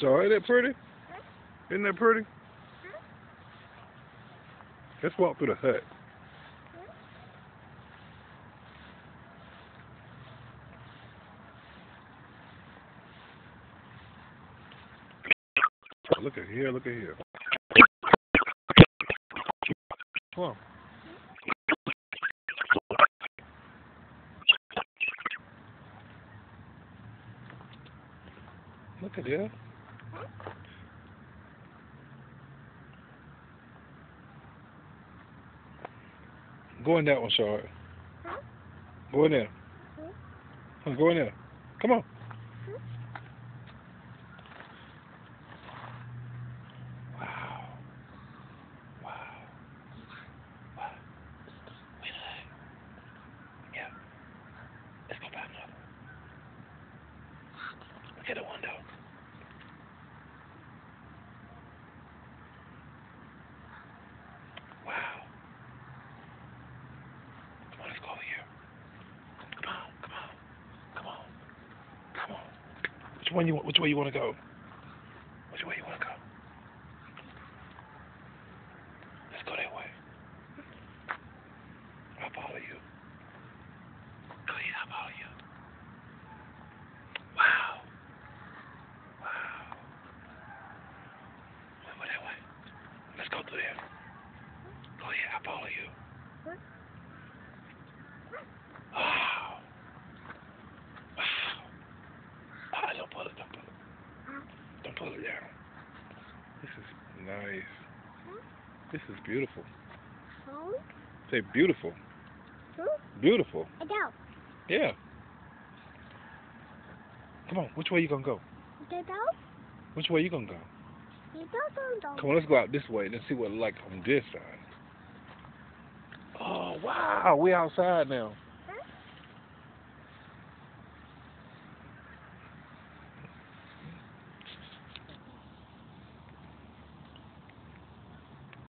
So that pretty? Isn't that pretty? Let's walk through the hut. Look at here, look at here. Come on. Look at there. Go in that one, Charlotte. Go in there. On, Go in there. Come on. Wow. Wow. Window. Wow. Come on, let's go over here. Come on, come on, come on, come on. Which one you? Which way you want to go? Which way you want to go? Let's go that way. I'll follow you. Go ahead, I'll follow you. Wow. Wow. Wait, wait, that way. Let's go through there. Go ahead, I'll follow you. Wow. Wow. Ah, don't pull it, don't pull it. Don't pull it down. This is nice. This is beautiful. Home? Say beautiful. Huh? Beautiful. I don't. Yeah. Come on, which way you gonna go? They don't? Which way you gonna go? Don't, don't, don't. Come on, let's go out this way. Let's see what it's like on this side. Oh wow, we outside now.